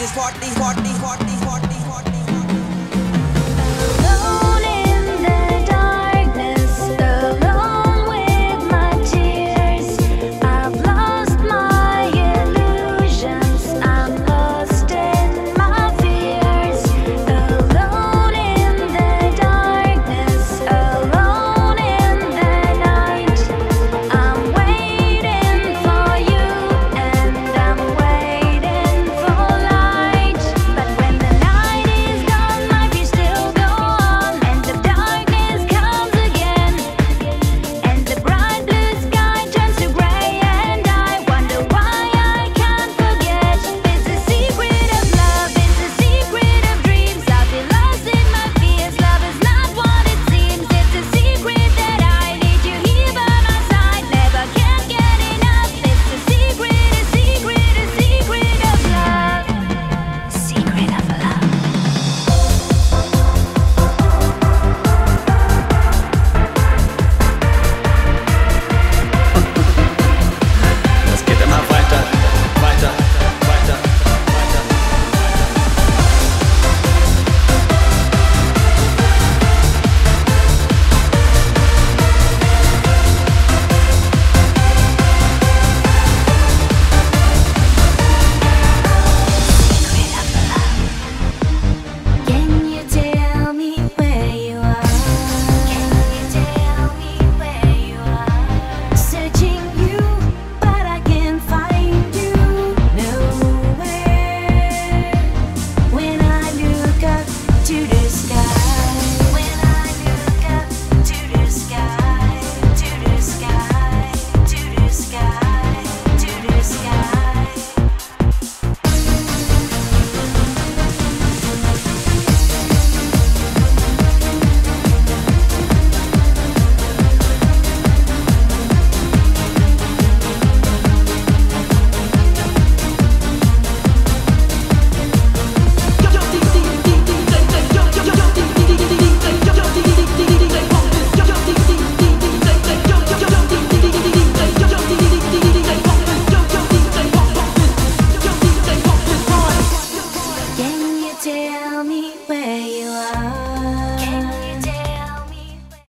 this party, party, party, party.